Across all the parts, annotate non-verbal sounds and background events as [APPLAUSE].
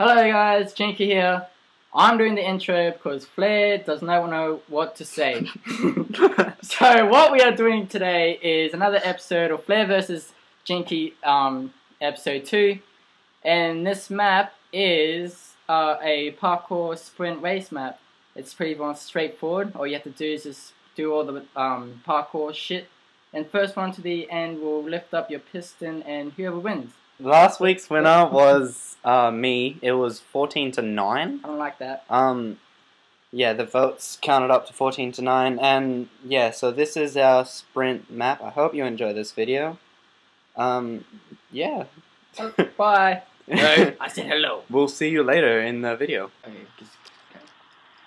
Hello guys, Jinky here. I'm doing the intro because Flair does not know what to say. [LAUGHS] so what we are doing today is another episode of Flair versus Jinky, um, episode 2. And this map is uh, a parkour sprint race map. It's pretty much straightforward. All you have to do is just do all the um, parkour shit. And first one to the end will lift up your piston and whoever wins. Last week's winner was uh, me. It was 14 to 9. I don't like that. Um, yeah, the votes counted up to 14 to 9. And yeah, so this is our sprint map. I hope you enjoy this video. Um, yeah. Oh, [LAUGHS] bye. No, I said hello. We'll see you later in the video. Okay, just-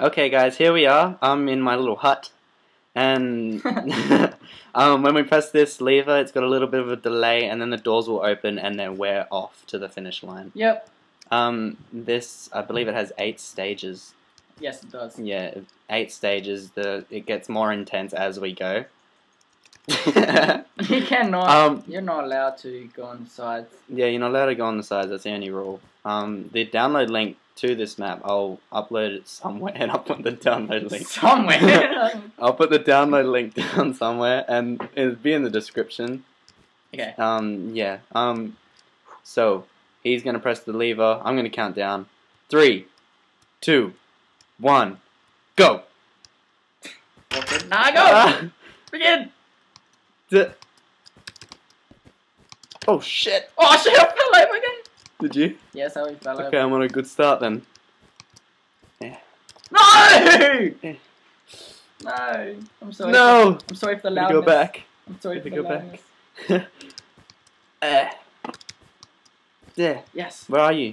Okay, guys, here we are. I'm in my little hut. And [LAUGHS] [LAUGHS] um, when we press this lever, it's got a little bit of a delay, and then the doors will open, and then we're off to the finish line. Yep. Um, this, I believe, it has eight stages. Yes, it does. Yeah, eight stages. The it gets more intense as we go. [LAUGHS] You cannot. um, you're not allowed to go on the sides. yeah, you're not allowed to go on the sides. That's the only rule. Um, the download link to this map, I'll upload it somewhere, [LAUGHS] and I'll put the download link. Somewhere. [LAUGHS] I'll put the download link down somewhere, and it'll be in the description. okay. Um, yeah. Um, so he's gonna press the lever. I'm gonna count down. Three, two, one, go. Now go. Ah, Begin. d- [LAUGHS] oh shit! Oh shit! I fell over again. Did you? Yes, I fell Okay, over. I'm on a good start then. No. Eh. [LAUGHS] No. I'm sorry. No! I'm sorry for the loudness. go back. I'm sorry for the go back. loudness. [LAUGHS] Eh. There. Yes. Where are you?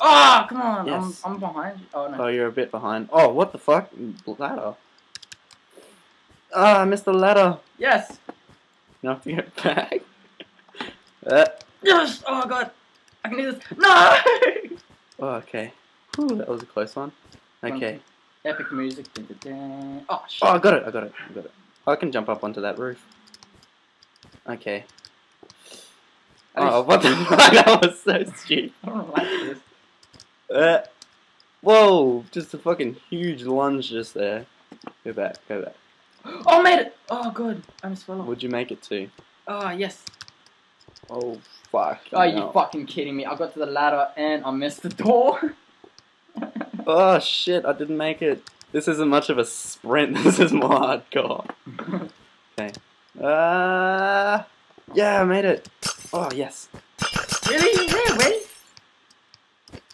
Oh, come on. Yes. I'm, I'm behind you. Oh no. Oh, you're a bit behind. Oh, what the fuck? Ladder. Ah, I missed the ladder. Yes. You have to get back. Uh, [LAUGHS] Yes. Oh god. [LAUGHS] I can do this. No. oh, okay. Whew, that was a close one. Okay. Epic music. Dun, dun, dun. Oh shit. Oh, I got it. I got it. I got it. I can jump up onto that roof. Okay. Oh, what the [LAUGHS] fuck? That was so stupid. I don't like this. Uh, whoa! Just a fucking huge lunge just there. Go back. Go back. [GASPS] Oh, I made it. Oh good. I almost fell off. Would you make it to? Oh yes. Oh fuck. Oh, you fucking kidding me? I got to the ladder and I missed the door. [LAUGHS] Oh shit! I didn't make it. This isn't much of a sprint. [LAUGHS] This is more hardcore. [LAUGHS] Okay. Uh, yeah, I made it. Oh yes. really? Yeah, wait.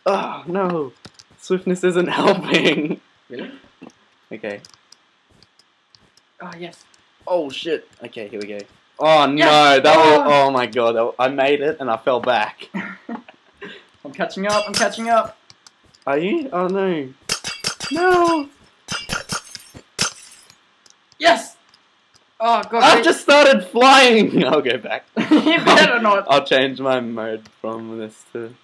Oh no. Swiftness isn't helping. Really? Okay. Oh yes. Oh shit. Okay, here we go. Oh no, Yes! that was. Oh! Oh my god, I made it and I fell back. [LAUGHS] I'm catching up. I'm catching up. Are you? Oh no. No. Yes. Oh god. I've just started flying. [LAUGHS] I'll go back. [LAUGHS] you better not. I'll change my mode from this to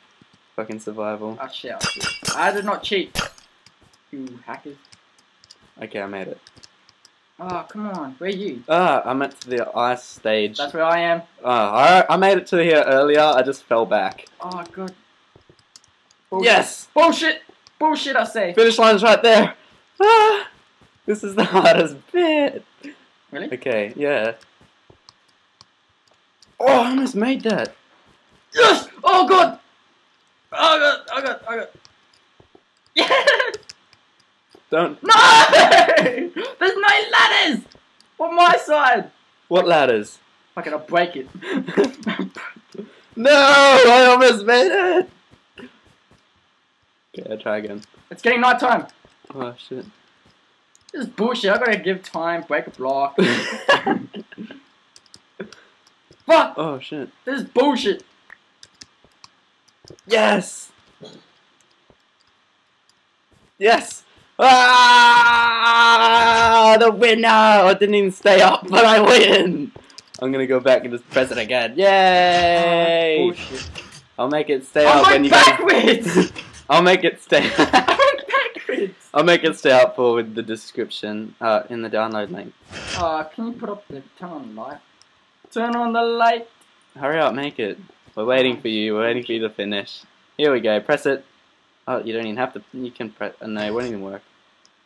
fucking survival. Oh shit. oh, shit. I did not cheat. You hackers. Okay, I made it. Oh come on. Where are you? Ah, I'm at the ice stage. That's where I am. Ah, I, I made it to here earlier. I just fell back. Oh god. Yes, Bullshit. Bullshit. I say. finish line's right there. Ah, this is the [LAUGHS] hardest bit. Really? Okay, yeah. Oh, I almost made that. Yes! Oh god! Oh god! Oh god! Oh god! Don't. [LAUGHS] No! There's no ladders on my side. What ladders? Fucking, I'll break it. [LAUGHS] No, I almost made it. Okay, I'll try again. it's getting night time. Oh shit. This is bullshit. I gotta give time, break a block. [LAUGHS] Fuck! oh shit. This is bullshit. Yes. Yes. Ah, the winner! I didn't even stay up, but I win. I'm gonna go back and just press it again. Yay! Bullshit. I'll make it stay I'm up going when you guys. backwards! [LAUGHS] I'll make it stay. [LAUGHS] I backwards! I'll make it stay up for with the description uh, in the download link. Uh, can you put up the turn on the light? Turn on the light. Hurry up, make it. We're waiting for you. We're waiting for you to finish. Here we go. Press it. Oh, you don't even have to. You can press. Uh, no, it won't even work.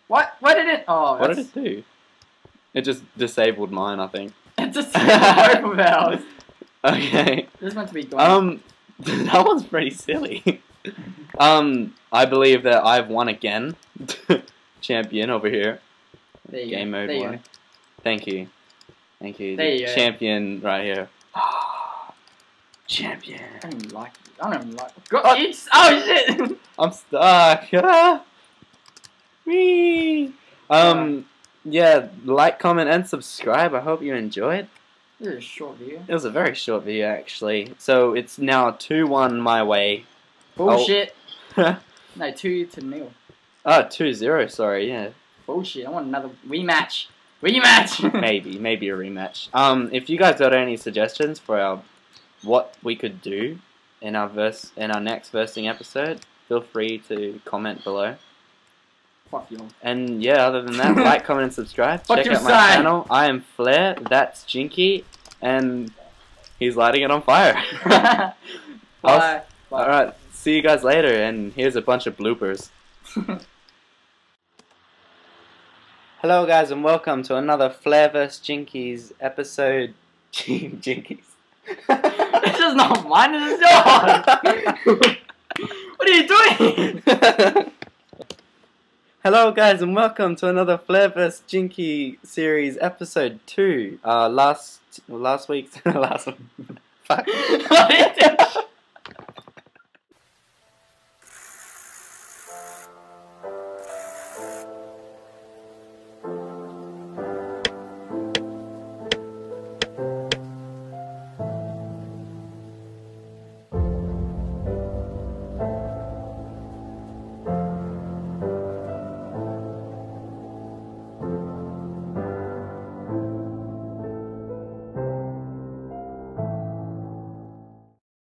What? What did it? Oh, What did that's- it do? It just disabled mine, I think. [LAUGHS] It just both of ours. [LAUGHS] Okay. This meant to be gone. Um, [LAUGHS] that one's pretty silly. um, I believe that I've won again. Champion over here. there you Game go. mode there you one. go. Thank you. Thank you. There the you go. Champion right here. Champion. I don't even like it. I don't even like. Go, Oh. it's, oh shit! [LAUGHS] I'm stuck. Ah. [LAUGHS] Whee. Um, yeah, like, comment, and subscribe. I hope you enjoyed. this is a short video. It was a very short video, actually. So it's now 2 1 my way. Bullshit. ah, [LAUGHS] No, two to nil. 2 0, sorry, yeah. Bullshit. I want another rematch. Rematch. maybe, maybe a rematch. Um, if you guys got any suggestions for our what we could do in our verse in our next versing episode, feel free to comment below. Fuck you. And yeah, other than that, [LAUGHS] like, comment, and subscribe. What Check out my channel. I am Flair. That's Jinky, and he's lighting it on fire. [LAUGHS] Bye. Bye. All right, see you guys later. And here's a bunch of bloopers. [LAUGHS] Hello, guys, and welcome to another Flair vs Jinkies episode. Team jinkies. Is not mine. This is yours. [LAUGHS] what are you doing? [LAUGHS] Hello, guys, and welcome to another Flair vs Jinky series episode two. Uh, last last week's [LAUGHS] last. Fuck. What is it?